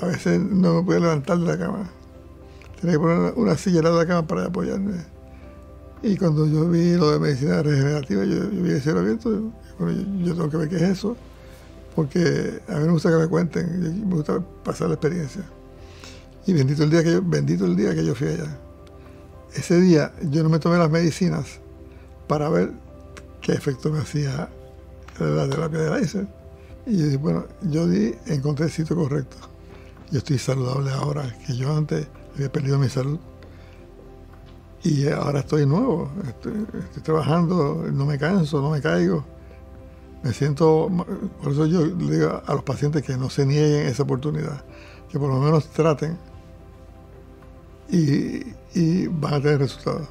a veces no me podía levantar de la cama. Tenía que poner una, silla al lado de la cama para apoyarme. Y cuando yo vi lo de medicina regenerativa, yo, vi el cielo abierto, yo, tengo que ver qué es eso, porque a mí me gusta que me cuenten, me gusta pasar la experiencia. Y bendito el día que yo, bendito el día que yo fui allá. Ese día yo no me tomé las medicinas para ver qué efecto me hacía la terapia de láser. Y yo dije, bueno, yo di, encontré el sitio correcto. Yo estoy saludable ahora, que yo antes había perdido mi salud. Y ahora estoy nuevo, estoy, trabajando, no me canso, no me caigo. Me siento, por eso yo le digo a los pacientes que no se nieguen esa oportunidad, que por lo menos traten y, y van a tener resultados.